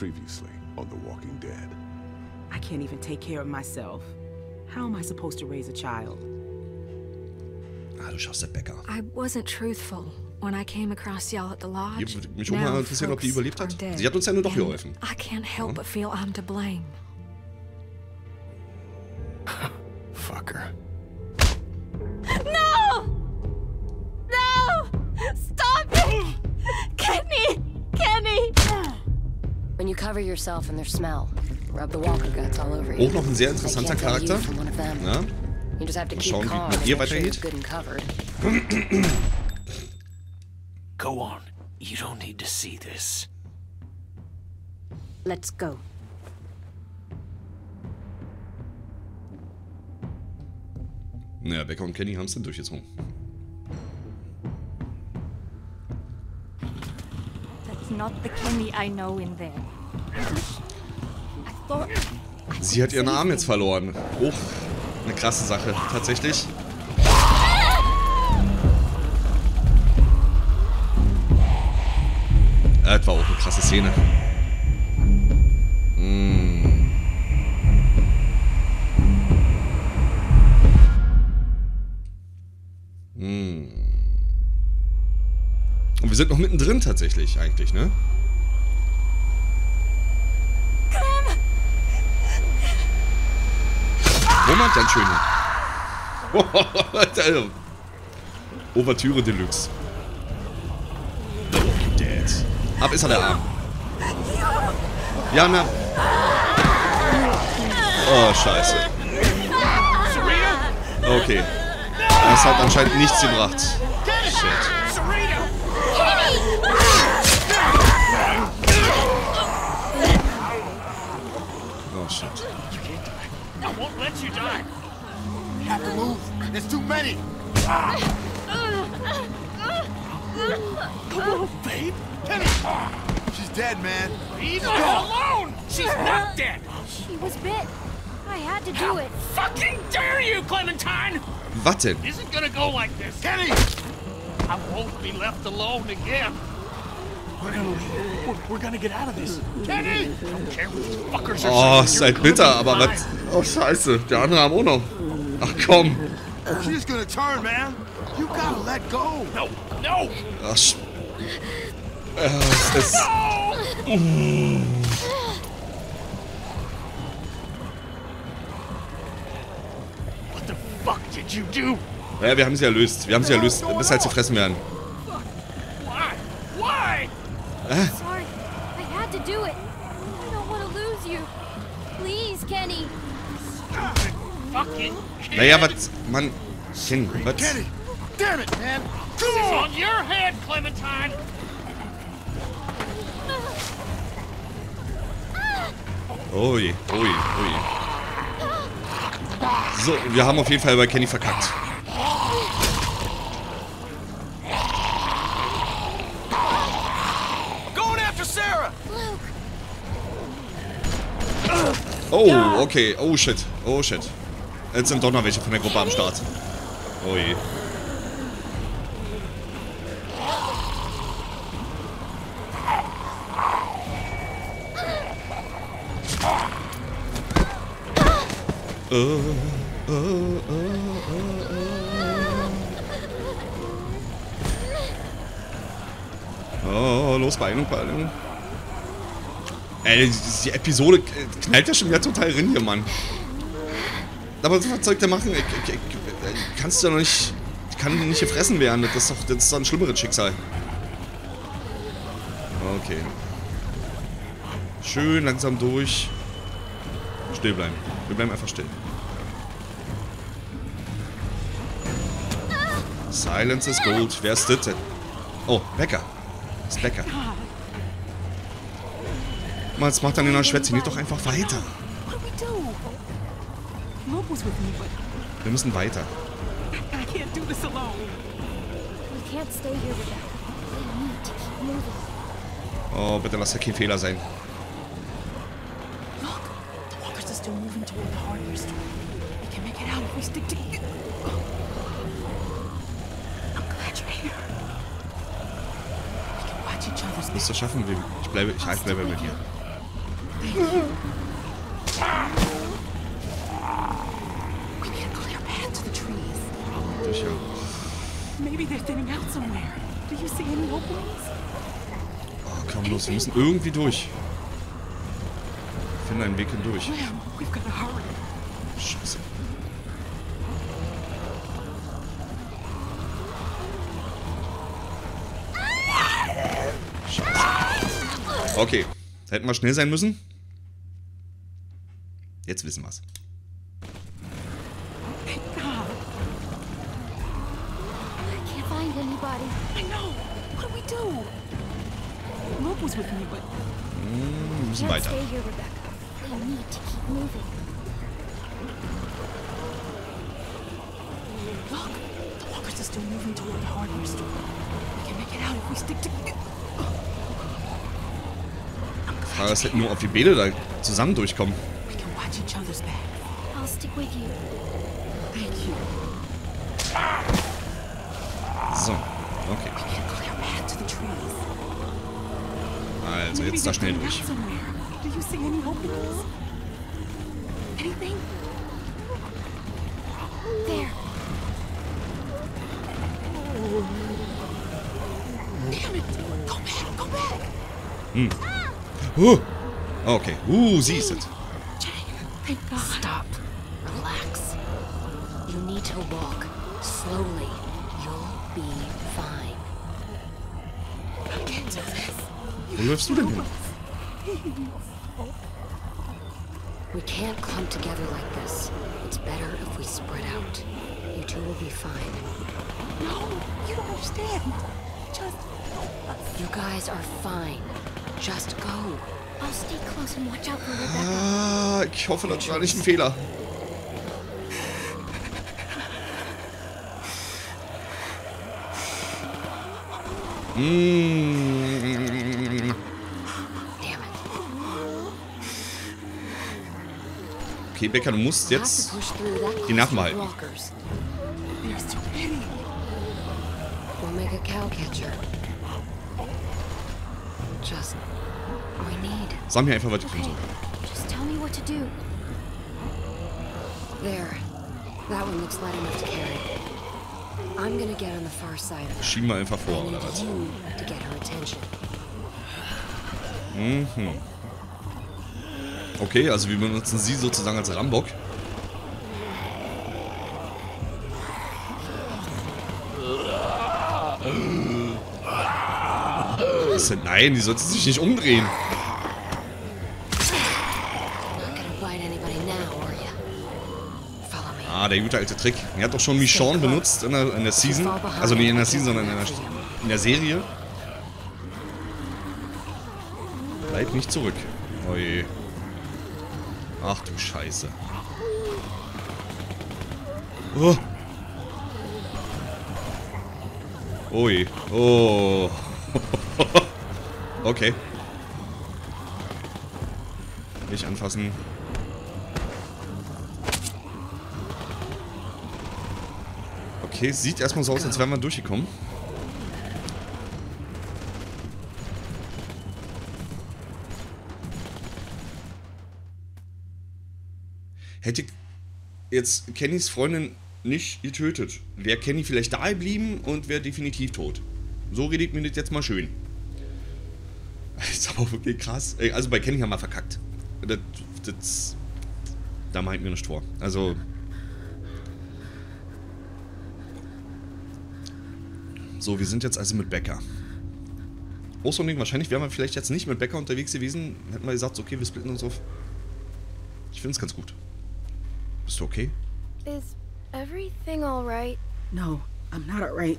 Previously on The Walking Dead. I can't even take care of myself. How am I supposed to raise a child? Ah, du schaffst der Bäcker. I wasn't truthful when I came across y'all at the lodge. Mich auch Now mal interessieren, ob die folks überlebt are hat. dead. Sie hat uns ja nur doch And geholfen. I can't help but feel I'm to blame. Auch noch ein sehr interessanter Charakter. Ja? You just have to Mal keep schauen, wie calm mit and ihr weitergeht. Go on. You don't need to see this. Let's go. Naja, Becker und Kenny haben es dann durchgezogen. That's not the Kenny I know in there. Sie hat ihren Arm jetzt verloren. Hoch. Eine krasse Sache, tatsächlich. Das war auch eine krasse Szene. Mm. Mm. Und wir sind noch mittendrin tatsächlich, eigentlich, ne? Moment, ganz schön. Also, Ouvertüre Deluxe. Ab ist er der Arm. Ja, na. Oh, scheiße. Okay. Das hat anscheinend nichts gebracht. Shit. Oh, shit. I won't let you die. Have to move. There's too many. Come on, babe. Kenny! She's dead, man. Leave her alone. She's not dead. she was bit. I had to do it. Fucking dare you, Clementine! Was denn? Isn't gonna go like this. Kenny! I won't be left alone again. Oh, seid You're bitter, aber be was. Oh, scheiße. Der andere Arm auch noch. Ach komm. She's gonna turn, man. You gotta let go. No, no, Ach, sch äh, es ist. What the fuck did you do? Ja, wir haben sie erlöst. Wir haben sie erlöst, bis halt sie fressen werden. Sorry. I had to do it. I don't want to lose you. Please, Kenny. Fucking kid. Naja, was. Mann. Ken, was? Kenny! Damn it, man! This is on your head, Clementine. Oh je, oh je, oh je. So, wir haben auf jeden Fall bei Kenny verkackt. Going after Sarah! Oh, okay. Oh shit. Oh shit. Jetzt sind doch noch welche von der Gruppe am Start. Oh je. Äh, äh, äh, äh, äh. Oh, los, Beeilung, Beeilung. Ey, die, Episode knallt ja schon wieder total rein hier, Mann. Aber so was soll ich denn machen? Ich, ich, ich, kannst du ja noch nicht. Ich kann nicht gefressen werden. Das ist doch, das ist doch ein schlimmeres Schicksal. Okay. Schön langsam durch. Still bleiben. Wir bleiben einfach still. Silence is gold. Wer ist das denn? Oh, Becker. Ist Becker. Mal, jetzt macht dann in der Schwätze. Geht doch einfach weiter. Wir müssen weiter. Oh, bitte lass ja kein Fehler sein. Other's Wirst du schaffen? Ich bleibe, ich, ich bleibe mit dir. Oh, komm los, wir müssen irgendwie durch. Finden einen Weg hindurch. Scheiße. Okay, hätten wir schnell sein müssen. With me, but Wir müssen weiter. to look, the walkers are still moving toward the hardware store. We can make it out if we stick together. Frage ist halt nur, ob wir beide da zusammen durchkommen. Watch each other's back. I'll stick with you. Thank you. So, okay. We need a clear path to the trees. Also, jetzt da schnell durch. Do you see any openings? Anything? There. Damn it! Go back! Go back! Uh, okay. Uh, sie ist es. Wo läufst du denn hin? We can't clump together like this. It's better if we spread out. You two will be fine. No, you don't understand. Just You guys are fine. Just go. I'll stay close and watch out for Rebecca. Ah, ich hoffe, das war nicht ein Fehler. Mm. Okay, Becker, du musst jetzt die Nerven behalten. Sag mir einfach, was ich tun soll. Schieben wir einfach vor, oder was? you to get her attention. Okay, also wir benutzen sie sozusagen als Rambock. Nein, die sollte sich nicht umdrehen. Ah, der gute alte Trick. Er hat doch schon Michonne benutzt in der, in der Season. Also nicht in der Season, sondern in der, in der Serie. Bleib nicht zurück. Oje. Ach du Scheiße. Oh. Ui. Oh. okay. Nicht anfassen. Okay, sieht erstmal so aus, als wären wir durchgekommen. Hätte jetzt Kennys Freundin nicht getötet, wäre Kenny vielleicht da geblieben und wäre definitiv tot. So redet mir das jetzt mal schön. Das ist aber wirklich krass. Also bei Kenny haben wir verkackt. Das, das, da meint mir nicht vor. Also. So, wir sind jetzt also mit Becker. Osterling, wahrscheinlich wären wir vielleicht jetzt nicht mit Becker unterwegs gewesen. Hätten wir gesagt, okay, wir splitten uns auf. Ich finde es ganz gut. Bist du okay? Is everything all right? No, I'm not alright.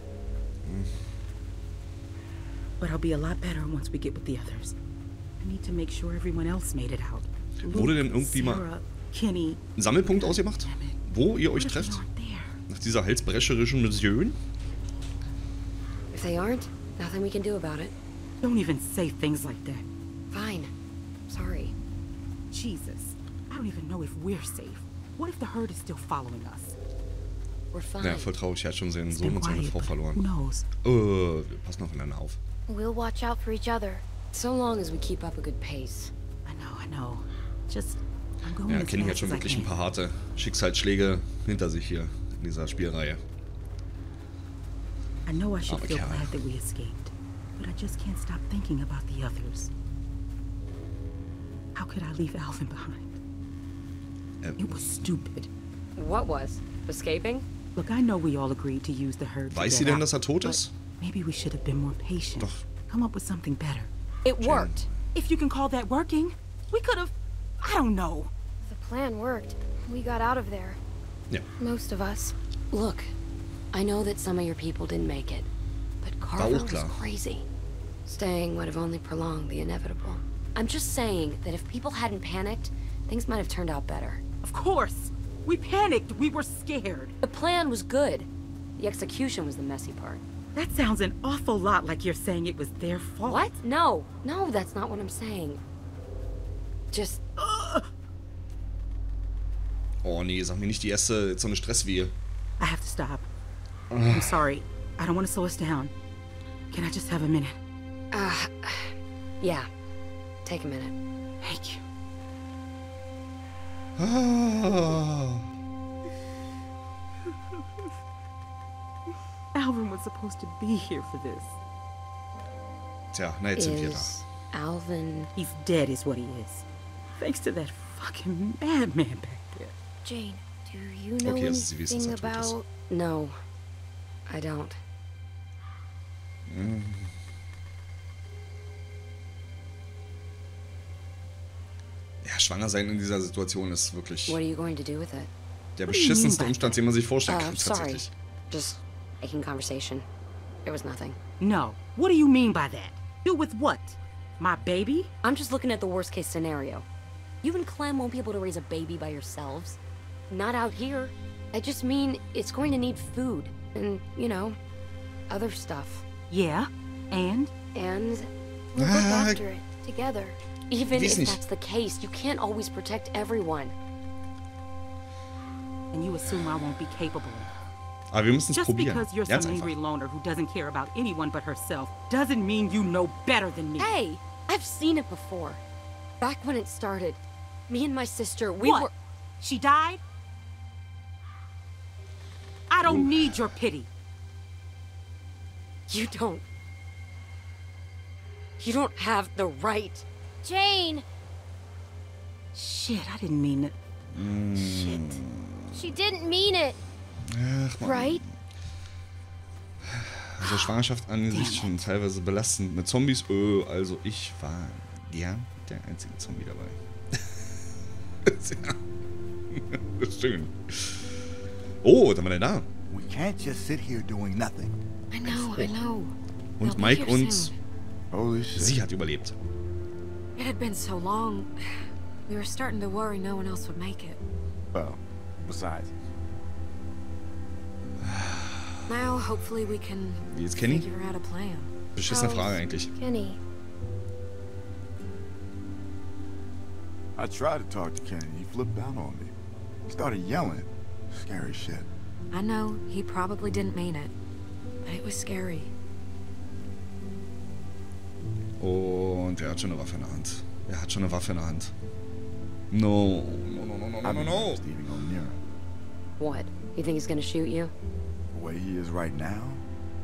But I'll be a lot better once we get with the others. I need to make sure everyone else made it out. Wurde denn irgendwie mal- Sarah, Kenny, Einen Sammelpunkt ausgemacht? Wo ihr euch trefft? Nach dieser halsbrecherischen Mission? If they aren't, nothing we can do about it. Don't even say things like that. Fine. Sorry. Jesus, I don't even know if we're safe. What if the herd is still following us? We're fine. Ja, voll traurig. Er hat schon seinen Sohn und seine Frau verloren. knows? Äh, pass noch aufeinander auf. We'll watch out for each other. So long as we keep up a good pace. I know. I know. Just, I'm going Ja, Kenny hat schon wirklich ein paar harte Schicksalsschläge hinter sich hier in dieser Spielreihe. I know I should Arme feel Kerl. glad that we escaped, but I just can't stop thinking about the others. How could I leave Alvin behind? It was stupid. What was? Escaping? Look, I know we all agreed to use the herd. to Weiß sie get denn, dass er tot ist? Maybe we should have been more patient. Doch. Come up with something better. It worked. If you can call that working, we could have. I don't know. The plan worked. We got out of there. Ja. Most of us. Look, I know that some of your people didn't make it, but Carver was klar. crazy. Staying would have only prolonged the inevitable. I'm just saying that if people hadn't panicked, things might have turned out better. Of course. We panicked. We were scared. The plan was good. The execution was the messy part. That sounds an awful lot like you're saying it was their fault. What? No, no, that's not what I'm saying. Just Oh nee, sag mir nicht die erste, jetzt so eine Stresswehe. I have to stop. I'm sorry. I don't want to slow us down. Can I just have a minute? Uh, yeah. Take a minute. Thank you. Ah. Alvin was supposed to be here for this. Tja, na jetzt sind wir da. Is Alvin He's dead, is what he is. Thanks to that fucking madman back there. Jane, do you know Okay, also sie wissen, dass anything tot ist. about... No, I don't. Ja, schwanger sein in dieser Situation ist wirklich What are you going to do with it? der What do you mean beschissenste Umstand, den man sich vorstellen Uh, kann, sorry. tatsächlich. Just making conversation. There was nothing. No. What do you mean by that? Do with what? My baby? I'm just looking at the worst case scenario. You and Clem won't be able to raise a baby by yourselves. Not out here. I just mean it's going to need food and, you know, other stuff. Yeah. And? And we'll look Ah, after it together. Even if nicht. that's the case, you can't always protect everyone. And you assume I won't be capable. Aber wir müssen es Just probieren. because you're Ganz some angry loner who doesn't care about anyone but herself doesn't mean you know better than me. Hey, I've seen it before. Back when it started, me and my sister, we what? were. She died? I don't need your pity. You don't. You don't have the right. Jane! Shit, I didn't mean it. Shit. She didn't mean it, Ach, Mann. right? Also Schwangerschaft an sich schon teilweise belastend mit Zombies. Öh, also ich war gern der einzige Zombie dabei. ja. Schön. Oh, haben wir denn da? We can't just sit here doing nothing. I know, I know. Und Mike und sie hat überlebt. It had been so long. We were starting to worry no one else would make it. Well, besides. Now, hopefully, we can Wie jetzt Kenny? figure out a plan. Beschissene How's Frage eigentlich. Kenny. I tried to talk to Kenny. He flipped out on me. He started yelling. Scary shit. I know he probably didn't mean it, but it was scary. Und er hat schon eine Waffe in der Hand. Er hat schon eine Waffe in der Hand. No, no, no, no, no, no, no, no. near him. What? You think he's gonna shoot you? The way he is right now,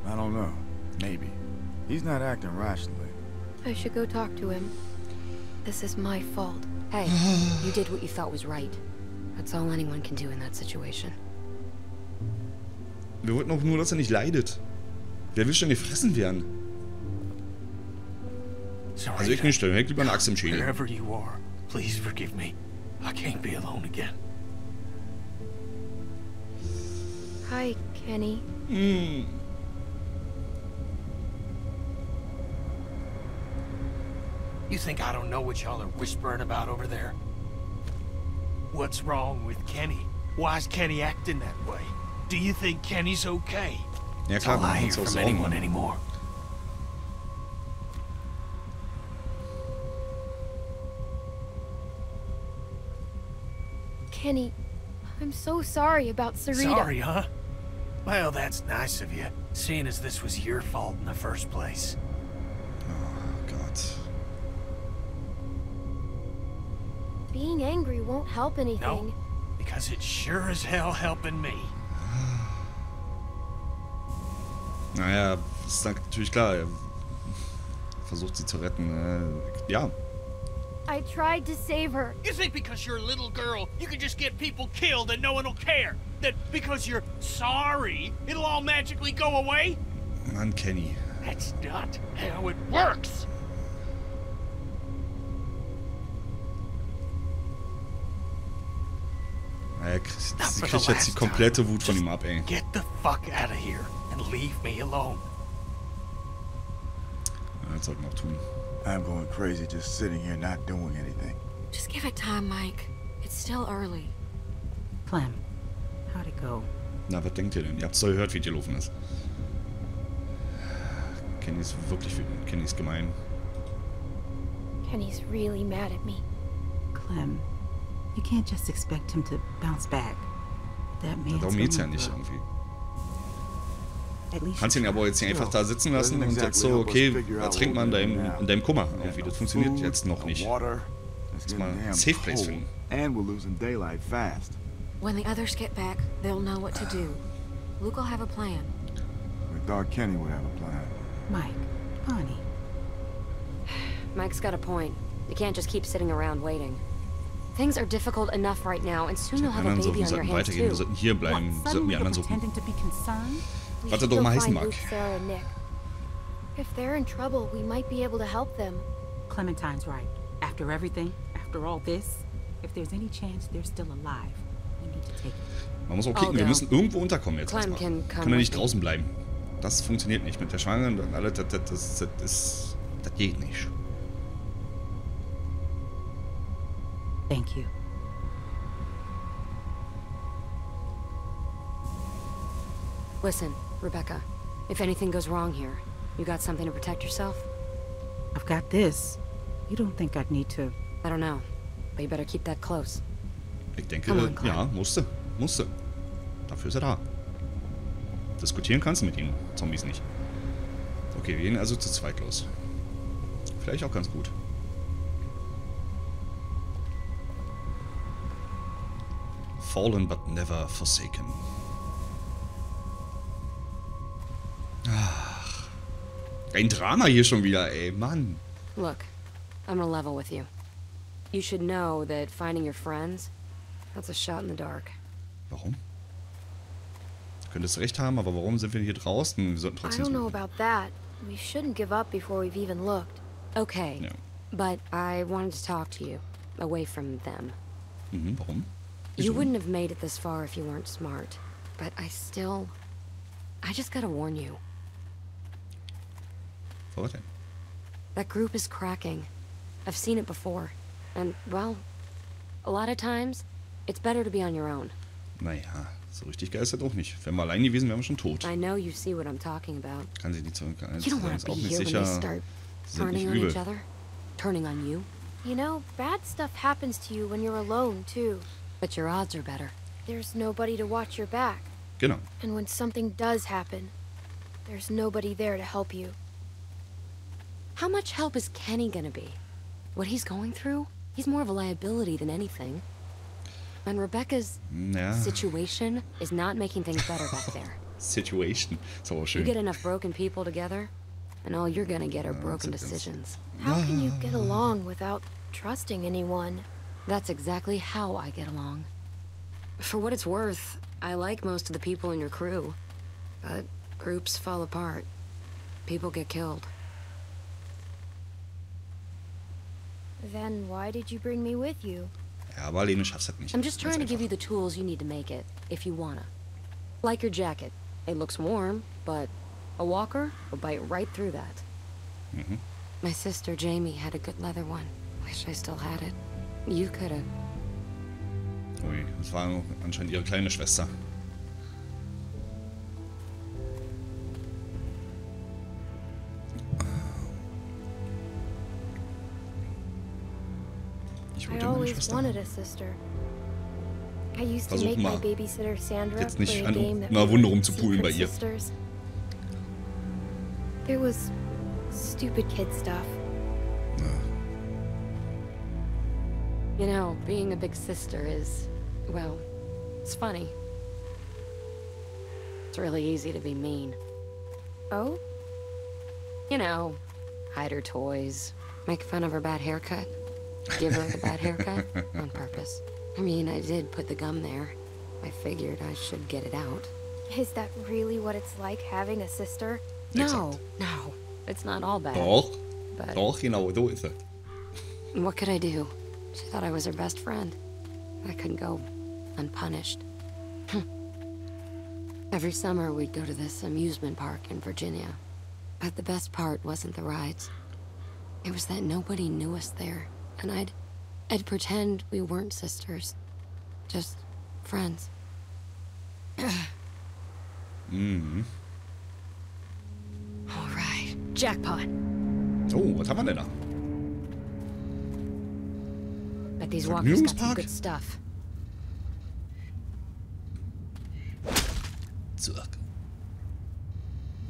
I don't know. Maybe. He's not acting rationally. I should go talk to him. This is my fault. Hey, you did what you thought was right. That's all anyone can do in that situation. Wir wollten auch nur, dass er nicht leidet. Der will schon gefressen werden. Also ich nicht, dann hätte ich lieber eine Axt im Schädel. Wherever you are, please forgive me. I can't be alone again. Hi, Kenny. Hmm. You think I don't know what y'all are whispering about over there? What's wrong with Kenny? Why's Kenny acting that way? Do you think Kenny's okay? Ja That's klar, all wir I machen hear from anyone anymore. Kenny, I'm so sorry about Sarita. Sorry, huh? Well, that's nice of you, seeing as this was your fault in the first place. Oh Gott. Being angry won't help anything. No, because it's sure as hell helping me. Naja, ist natürlich klar. Er versucht sie zu retten. Ja, I tried to save her. You think because you're a little girl, you can just get people killed and no one will care? That because you're sorry, it'll all magically go away? Mann, Kenny. That's not how it works. Naja, kriegt- Not sie kriegt the jetzt die komplette. Wut von Just ihm ab, ey. Get the fuck out of here and leave me alone. Ja, das sollten wir auch tun. I'm going crazy just sitting here not doing anything. Just give it time, Mike. It's still early. Clem, how'd it go? Na, was denkt ihr denn? Ihr habt's doch gehört, wie es gelaufen ist. Kenny ist wirklich wütend. Kenny ist gemein. Kenny's really mad at me. Clem, you can't just expect him to bounce back. That man's Darum geht's ja gonna nicht irgendwie. Kannst ihn aber jetzt hier einfach da sitzen lassen und jetzt so, okay, was trinkt man in deinem, in deinem Kummer irgendwie? Das funktioniert jetzt noch nicht. Water. It's mal getting ein damn safe place finden. And we're losing daylight fast. When the others get back, they'll know what to do. Luke will have a plan. We thought Kenny would have a plan. Mike, Bonnie, Mike's got a point. You can't just keep sitting around waiting. Things are difficult enough right now, and soon you'll have a baby sollten, on your hands weitergehen. Wir too. sollten hier bleiben. Wir sollten die anderen suchen. Was er doch mal heißen find mag. If they're in trouble, we might be able to help them. Clementine's right. After everything, after all this, if there's any chance they're still alive, we need to take it. Man muss auch kicken, wir müssen irgendwo unterkommen jetzt erstmal. Können wir nicht draußen bleiben. Das funktioniert nicht. Mit der Schwangeren und alles, das, das, das, das, das, das geht nicht. Thank you. Listen, Rebecca, if anything goes wrong here, you got something to protect yourself? I've got this. You don't think I'd need to... I don't know, but you better keep that close. Ich denke, on, ja, musste. Musste. Dafür ist er da. Diskutieren kannst du mit ihnen, Zombies nicht. Okay, wir gehen also zu zweit los. Vielleicht auch ganz gut. Fallen but never forsaken. Ein Drama hier schon wieder, ey, Mann. Look, I'm gonna level with you. You should know that finding your friends, that's a shot in the dark. Warum? Du könntest recht haben, aber warum sind wir hier draußen? Wir sollten I trotzdem don't know about that. We shouldn't give up before we've even looked. Okay, Ja. but I wanted to talk to you, away from them. Mhm, warum? You wouldn't have made it this far if you weren't smart. But I still... I just gotta warn you. Vor? That group is cracking. I've seen it before. And, well, a lot of times, it's better to be on your own. Naja, so richtig geil ist das auch nicht. Wären wir allein gewesen, wären wir schon tot. I know you see what I'm talking about. Kann sie nicht so, kann You don't want ist to auch be nicht here when sicher. they start sind nicht turning on übel. each other. Turning on you. You know, bad stuff happens to you when you're alone, too. But your odds are better. There's nobody to watch your back. Genau. And when something does happen, there's nobody there to help you. How much help is Kenny gonna be? What he's going through? He's more of a liability than anything. And Rebecca's Ja, situation is not making things better back there. Situation. Ist aber auch You get enough broken people together, and all you're gonna get are broken decisions. How can you get along without trusting anyone? That's exactly how I get along. For what it's worth, I like most of the people in your crew. But groups fall apart. People get killed. Then why did you bring me with you? Ja, aber alleine schaffst du das nicht. I'm just trying to give you the tools you need to make it, if you wanna. Like your jacket. It looks warm, but a walker will bite right through that. Mm -hmm. My sister Jamie had a good leather one. Wish I still had it. You coulda. Ui, das war anscheinend ihre kleine Schwester. I always wanted a sister. I used to make my babysitter Sandra jetzt nicht play a an um game that einer we Wunde called rumzupulen bei ihr. Sisters. There was stupid kid stuff. You know, being a big sister is, well, it's funny. It's really easy to be mean. Oh? You know, hide her toys, make fun of her bad haircut, give her the bad haircut on purpose. I mean, I did put the gum there. I figured I should get it out. Is that really what it's like having a sister? No, no, it's not all bad. Doch. But Doch, genau, so ist es. what could I do? She thought I was her best friend. I couldn't go unpunished. Hmm. Every summer we'd go to this amusement park in Virginia. But the best part wasn't the rides. It was that nobody knew us there, and I'd I'd pretend we weren't sisters. Just friends. Mhm. All right. Jackpot. Oh, was haben wir denn da? Bet these walkers got some good stuff. Zurück.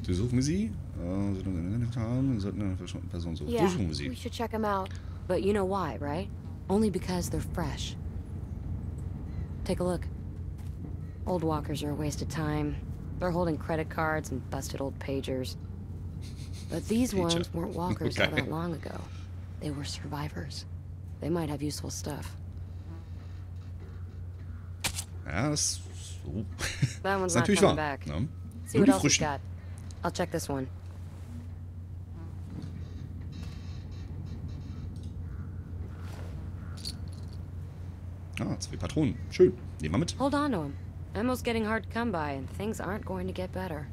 Durchsuchen wir sie. Äh, sie haben- Wir sollten eine verschwundene Person suchen. Yeah, Durchsuchen wir sie. we should check them out. But you know why, right? Only because they're fresh. Take a look. Old walkers are a waste of time. They're holding credit cards and busted old pagers. But these ones weren't walkers all Okay. that long ago. They were survivors. They might have useful stuff. Ah, ja, das so. That one's ist not coming wahr. back. See what else we got. I'll check this one. Ah, zwei Patronen. Schön. Nehmen wir mit. Hold on to them. Ammo's getting hard to come by, and things aren't going to get better.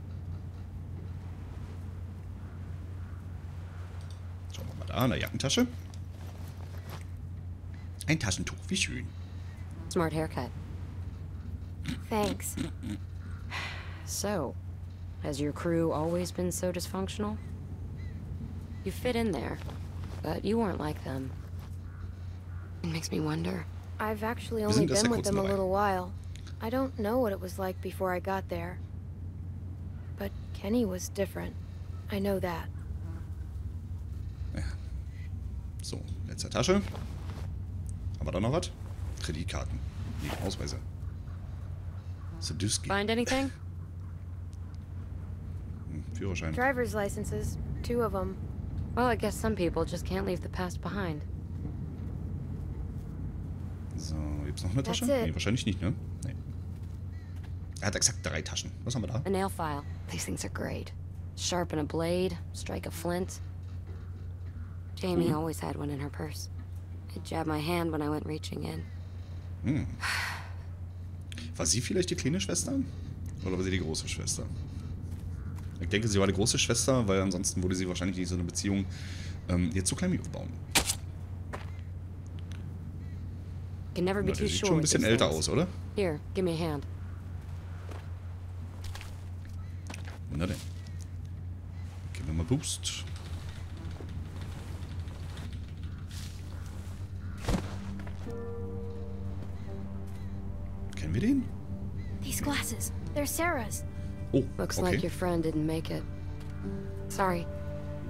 Schauen wir mal da, in der Jackentasche. Ein Taschentuch, wie schön. Smart haircut. Thanks. So, has your crew always been so dysfunctional? You fit in there, but you weren't like them. It makes me wonder. I've actually only sind erst been with them a little while. I don't know what it was like before I got there. But Kenny was different. I know that. So, letzte Tasche. Haben wir da noch was? Kreditkarten. Nee, Ausweise. Sadowski. Find anything? Hm, Führerschein. Driver's licenses, two of them. Well, I guess some people just can't leave the past behind. So, gibt's noch eine That's Tasche? it. Nee, wahrscheinlich nicht, ne? Nee. Er hat exakt drei Taschen. Was haben wir da? A nail file. These things are great. Sharpen a blade, strike a flint. Jamie always had one in her purse. It jabbed my hand when I went reaching in. Hm. War sie vielleicht die kleine Schwester? Oder war sie die große Schwester? Ich denke, sie war die große Schwester, weil ansonsten würde sie wahrscheinlich nicht so eine Beziehung ähm, jetzt zu Clemmy aufbauen. Can never be Ja, too sieht sure. schon ein bisschen älter aus, oder? Here, give me a hand. Na denn. Geben wir mal Boost. Kennen wir den? These glasses, they're Sarah's. Oh, okay. Looks like your friend didn't make it. Sorry.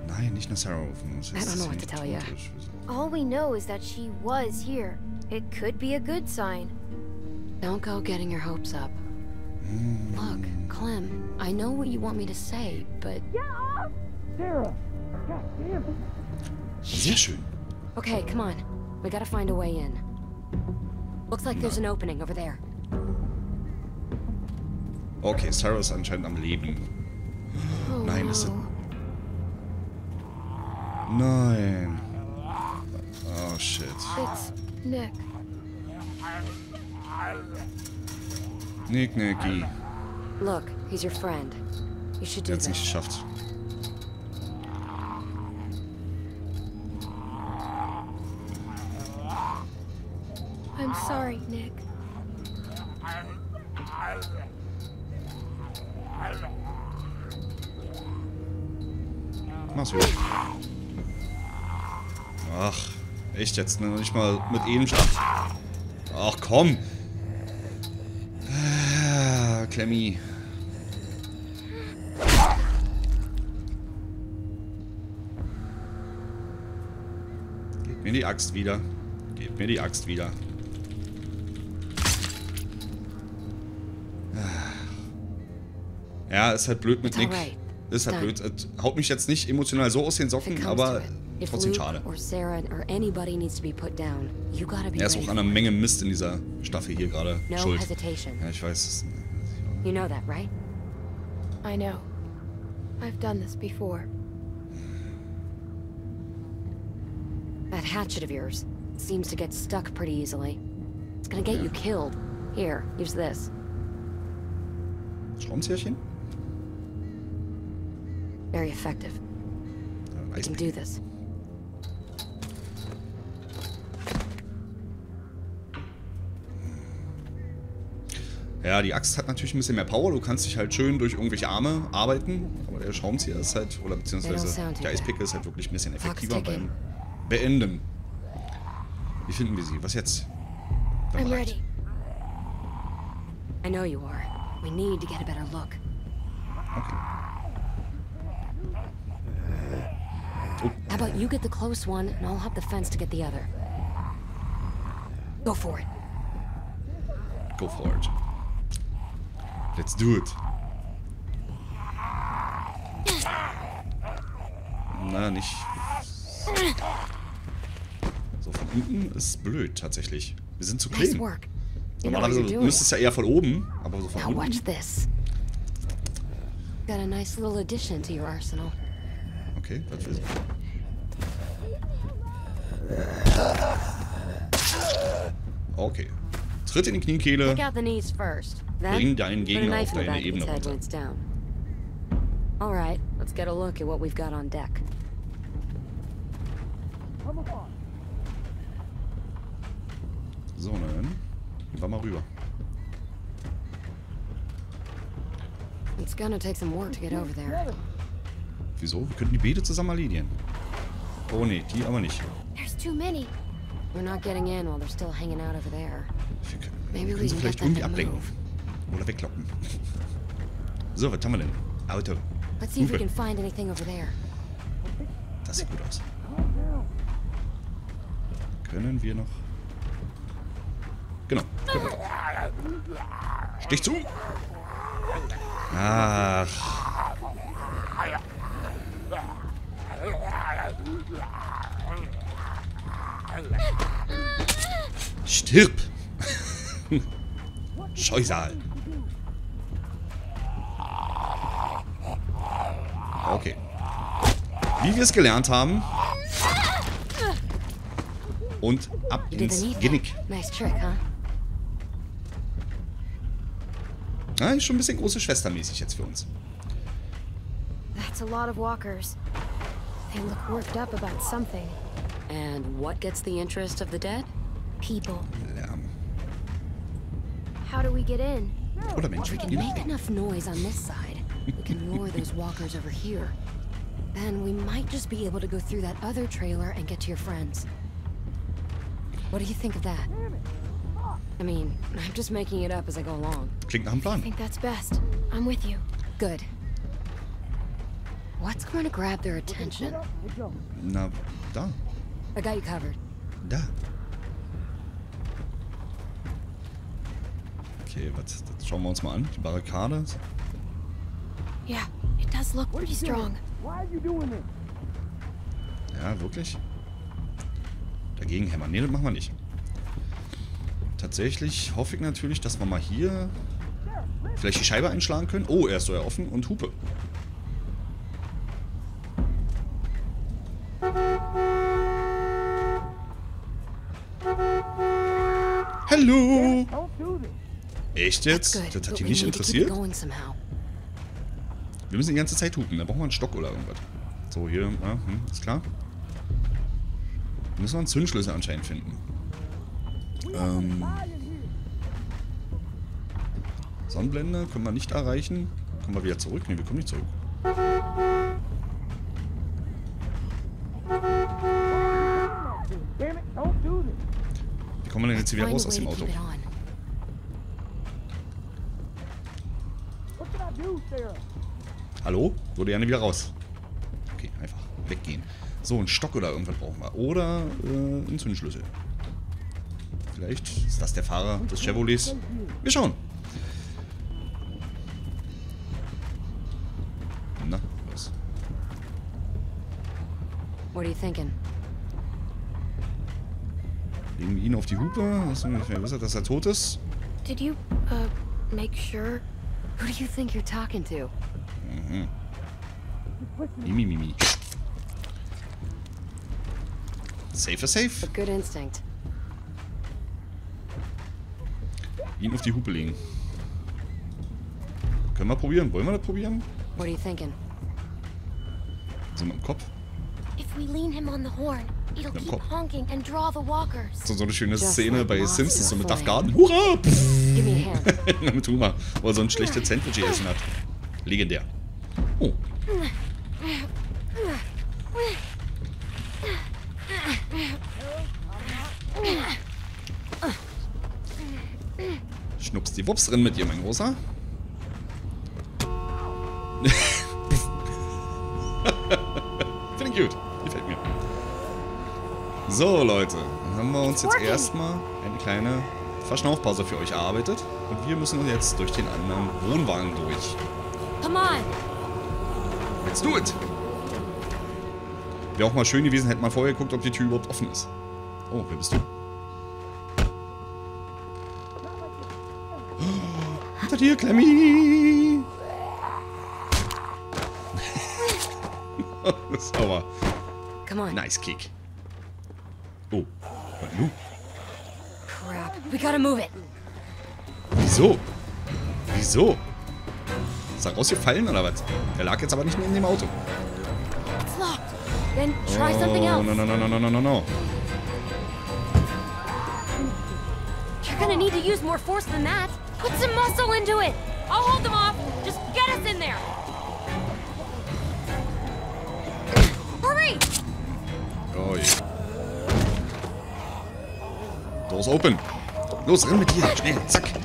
Nein, nicht nach Sarah rufen. I don't know what to tell you. All we know is that she was here. It could be a good sign. Don't go getting your hopes up. Look, Clem, I know what you want me to say, but yeah sarah god damn Sehr schön. okay, come on. We gotta find a way in. Looks like there's an opening over there. Okay, Sarah ist anscheinend am Leben. Oh, Nein, das sind... no. Nein. Oh, shit. It's Nick. Nick, Nicky. Look, he's your friend. You should do Der hat's nicht this. geschafft. I'm sorry, Nick. Mach's gut. Ach, echt jetzt? Ne? Nicht mal mit ihm schafft. Ach komm. Ah, Klemmi. Gib mir die Axt wieder. Gib mir die Axt wieder. Ja, ist halt blöd mit Nick. Ist halt blöd. Es haut mich jetzt nicht emotional so aus den Socken, aber if trotzdem Luke schade. or Sarah or anybody needs to be put down, you gotta be Er ist ready auch an einer. Menge Mist in dieser Staffel hier gerade No schuld. hesitation. Ja, ich weiß. es- You know that, right? I know. I've done this before. That hatchet of yours seems to get stuck pretty easily. It's gonna get you killed. Here, use this. Schraubenzieherchen? Very effective. Ja, You can do this. Ja, die Axt hat natürlich ein bisschen mehr Power. Du kannst dich halt schön durch irgendwelche Arme arbeiten. Aber der Schraubenzieher ist halt, oder beziehungsweise der Eispickel ist halt wirklich ein bisschen effektiver beim Beenden. Wie finden wir sie? Was jetzt? I'm ready. I know you are. We need to get a better look. How about you get the close one, and I'll hop the fence to get the other. Go for it. Go for it. Let's do it. Na, nicht. So, von unten ist blöd tatsächlich. Wir sind zu klein. Normalerweise müsste es ja eher von oben, aber so von unten. watch this. Got a nice little addition to your arsenal. Okay, was will Okay. Tritt in die Kniekehle. Bring deinen Gegner auf deine Ebene runter. when it's down. All right, let's get a look at what we've got on deck. So, dann. Gehen wir mal rüber. It's gonna take some work to get over there. Wieso? Wir könnten die Beete zusammen erledigen. Oh nee, die aber nicht. There's too many. We're not getting in while they're still hanging out over there. Wir können, sie vielleicht irgendwie ablenken. Oder weglocken. So, was haben wir denn? Auto. Let's see if we Hupe. can find anything over there. Das sieht gut aus. Können wir noch... Genau. können wir. Stich zu! Ach. Stirb! Scheusal. Okay. Wie wir es gelernt haben. Und ab ins Genick. Ja, ist schon ein bisschen große Schwestermäßig jetzt für uns. That's a lot of walkers. They look worked up about something. And what gets the interest of the dead? People. How do we get in? Oder Menschen. We can make enough noise on this side. We can lure those walkers over here. Then we might just be able to go through that other trailer and get to your friends. What do you think of that? I mean, I'm just making it up as I go along. Klingt nach einem I think that's best. I'm with you. Good. What's going to grab their attention? Na, da. I got you covered. Da. Okay, was, das schauen wir uns mal an. Die Barrikade. Yeah, it does look pretty strong. Ja, wirklich? Dagegen hämmern. Nee, das machen wir nicht. Tatsächlich hoffe ich natürlich, dass wir mal hier vielleicht die Scheibe einschlagen können. Oh, er ist so ja offen und Hupe. Echt jetzt? Das hat we ihn nicht interessiert? Wir müssen die ganze Zeit hupen. Da brauchen wir einen Stock oder irgendwas. So, hier, ja, hm, ist klar. Müssen wir einen Zündschlüssel anscheinend finden. Ähm. Sonnenblende können wir nicht erreichen. Kommen wir wieder zurück? Ne, wir kommen nicht zurück. Wie kommen wir denn jetzt hier wieder Find raus a aus dem to Auto? keep it on. Hallo? Würde gerne wieder raus. Okay, einfach weggehen. So, einen Stock oder irgendwas brauchen wir. Oder äh, einen Zündschlüssel. Vielleicht ist das der Fahrer des Chevrolets. Wir schauen. Na, was? What are you thinking? Legen wir ihn auf die Hupe. Hast du gewusst, dass er tot ist? Did you, uh, make sure? Who do you think you're talking to? Mimi, Mimi. Safe ist safe. Good instinct. Ihn auf die Hupe legen. Können wir probieren? Wollen wir das probieren? What are you thinking? Sind wir im Kopf? If we lean him on the horn, it'll keep Kopf. honking and draw the walkers. So, so eine schöne Just Szene like bei Simpsons, so mit Duff. Garden. Hurra! Give me a hand. mit Humor, wo er so ein schlechtes Sandwich gegessen hat. Legendär. Oh. Schnups die Wups drin mit dir, mein Großer. Finde ich gut. Gefällt mir. So, Leute. Dann haben wir uns jetzt erstmal eine kleine Verschnaufpause für euch erarbeitet. Und wir müssen jetzt durch den anderen Wohnwagen durch. Come on! Let's do it! Wäre auch mal schön gewesen, hätte man vorher geguckt, ob die Tür überhaupt offen ist. Oh, wer bist du? Oh, hinter dir, Clemmy! das ist aber Come on. nice Kick. Oh, was nu? Crap. We gotta move it. Wieso? Wieso? Ist er rausgefallen oder was? Der lag jetzt aber nicht neben dem Auto. Oh, no, no, no, no, no, no, no, no. You're gonna need to use more force than that. Put some muscle into it. I'll hold them off. Just get us in there. Hurry! Oh je. Doors open. Los, renn mit dir. Schnell, zack.